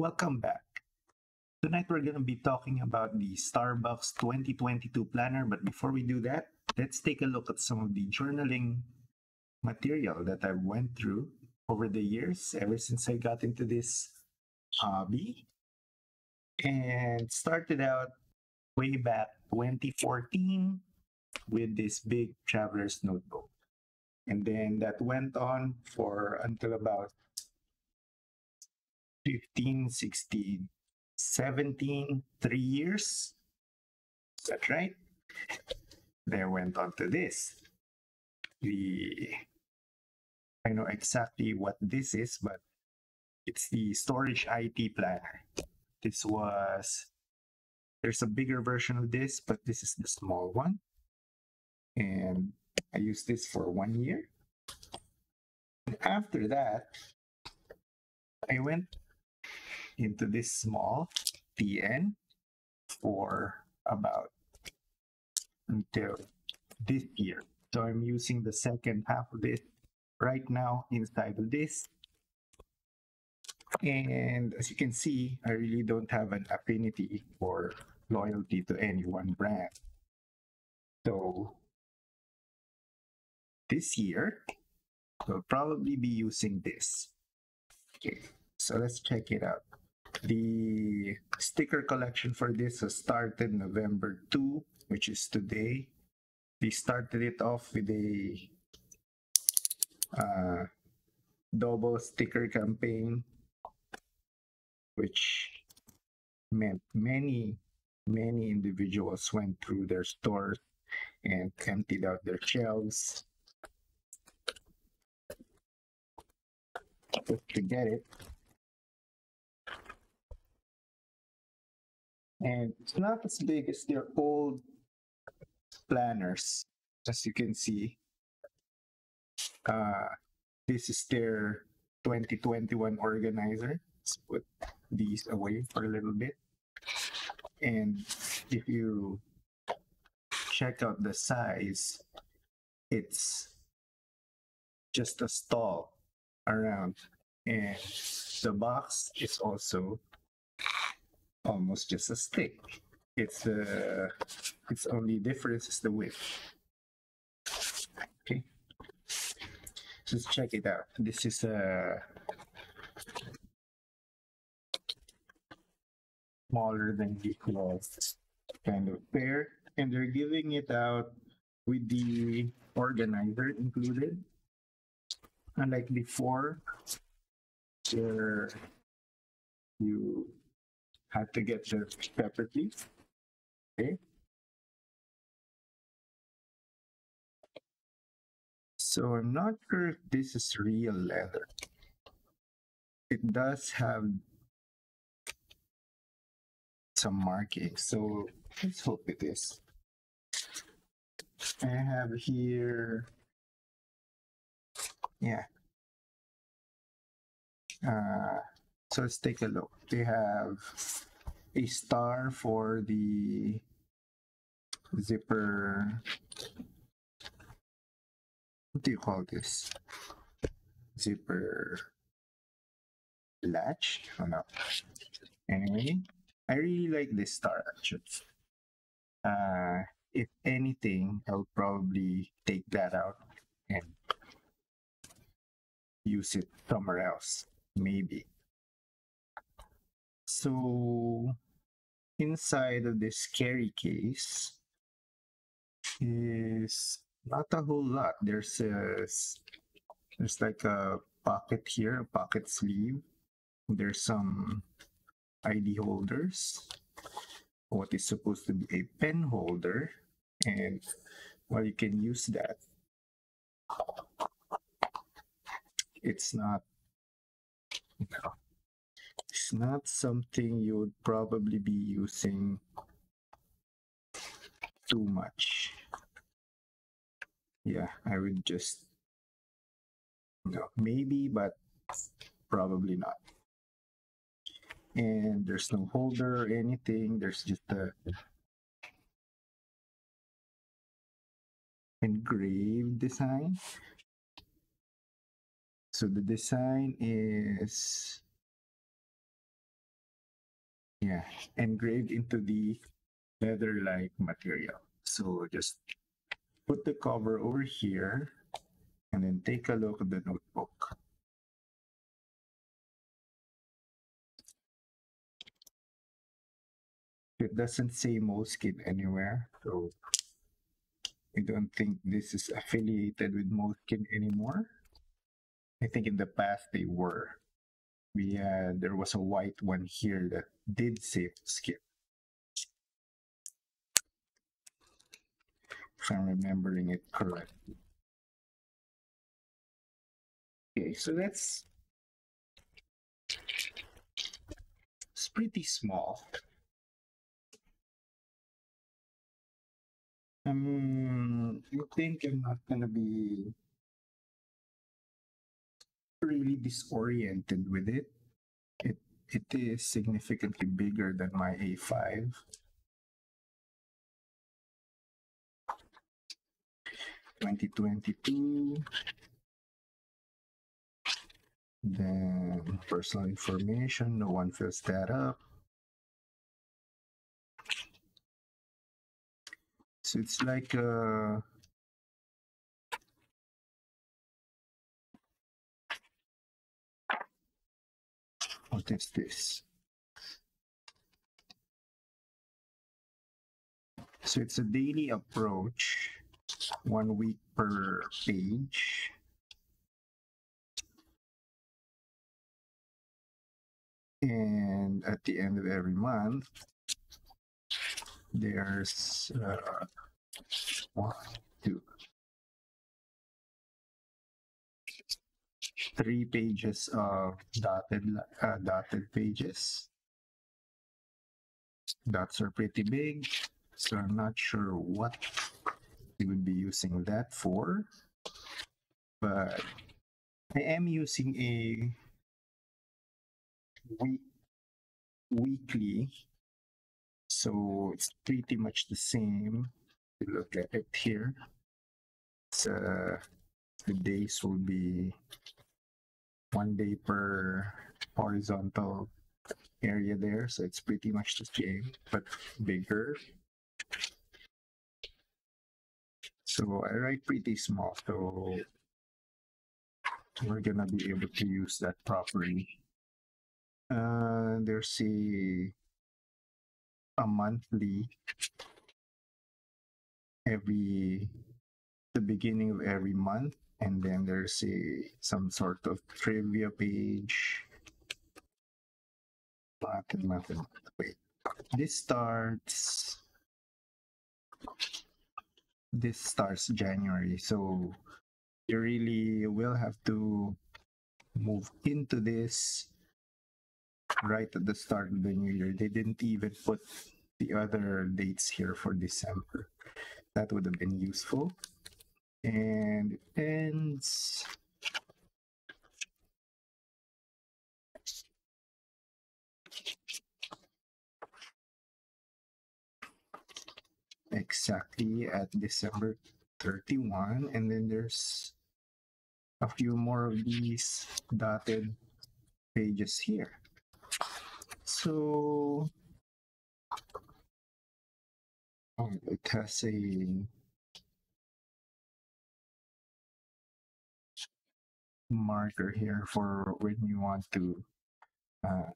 Welcome back. Tonight we're going to be talking about the Starbucks 2022 planner, but before we do that, let's take a look at some of the journaling material that I went through over the years ever since I got into this hobby and started out way back 2014 with this big traveler's notebook. And then that went on for until about 15, 16, 17, three years. Is that right? Then went on to this. The I know exactly what this is, but it's the storage IT planner. This was there's a bigger version of this, but this is the small one. And I used this for one year. And after that, I went into this small TN for about until this year. So I'm using the second half of this right now inside of this. And as you can see, I really don't have an affinity or loyalty to any one brand. So this year, we'll probably be using this. Okay, so let's check it out. The sticker collection for this has started November 2, which is today. We started it off with a uh, double sticker campaign, which meant many, many individuals went through their stores and emptied out their shelves to get it. And it's not as big as their old planners, as you can see. Uh, this is their 2021 organizer. Let's put these away for a little bit. And if you check out the size, it's just a stall around. And the box is also almost just a stick. It's uh, its only difference is the width. Okay, just check it out. This is a smaller than usual kind of pair, and they're giving it out with the organizer included. Unlike before, where you had to get the separately. Okay. So I'm not sure if this is real leather. It does have some markings, so let's hope it is. I have here, yeah. Uh, so let's take a look. They have a star for the zipper. What do you call this? Zipper latch? Oh no. Anyway, I really like this star actually. Uh, if anything, I'll probably take that out and use it somewhere else. Maybe. So inside of this carry case is not a whole lot. There's a there's like a pocket here, a pocket sleeve. There's some ID holders. What is supposed to be a pen holder, and well, you can use that. It's not. No, it's not something you would probably be using too much. Yeah, I would just, no, maybe, but probably not. And there's no holder or anything. There's just a engraved design. So the design is yeah, engraved into the leather-like material. So just put the cover over here and then take a look at the notebook. It doesn't say Moleskine anywhere, so I don't think this is affiliated with Moleskine anymore. I think in the past they were. We had there was a white one here that did say Moleskine. If I'm remembering it correctly. Okay, so that's it's pretty small. Um, I think I'm not gonna be really disoriented with it. It it is significantly bigger than my A5. Twenty twenty two. Then personal information, no one fills that up. So it's like uh is this? So it's a daily approach, one week per page. And at the end of every month, there's uh, one, three pages of dotted uh, dotted pages. Dots are pretty big, so I'm not sure what you would be using that for. But I am using a week weekly, so it's pretty much the same. If you look at it here. Uh, the days will be one day per horizontal area there, so it's pretty much the same, but bigger. So I write pretty small, so we're gonna be able to use that properly. Uh, there's a a monthly every the beginning of every month and then there's a some sort of trivia page. And math wait. This starts this starts january so you really will have to move into this right at the start of the new year. They didn't even put the other dates here for december. That would have been useful and it ends exactly at December 31 and then there's a few more of these dotted pages here. So oh, it has a marker here for when you want to uh,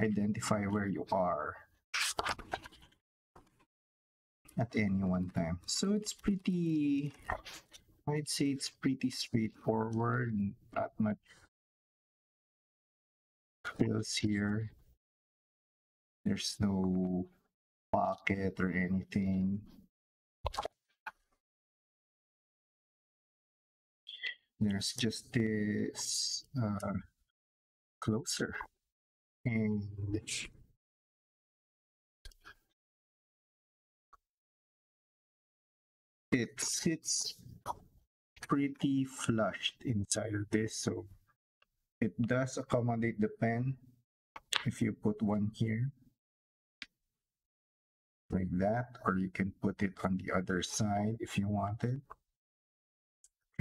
identify where you are at any one time. So it's pretty, I'd say it's pretty straightforward, not much frills here. There's no pocket or anything. There's just this uh, closer. And it sits pretty flushed inside of this so it does accommodate the pen if you put one here. Like that or you can put it on the other side if you want it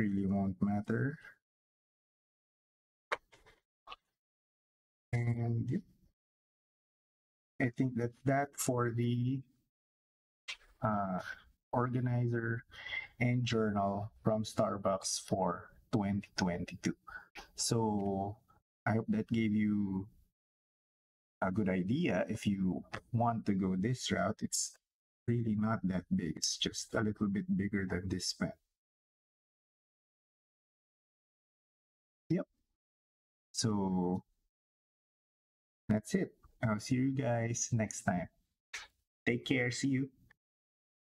really won't matter and yep, I think that that for the uh, organizer and journal from Starbucks for 2022. So I hope that gave you a good idea. If you want to go this route, it's really not that big. It's just a little bit bigger than this pen. So that's it. I'll see you guys next time. Take care. See you.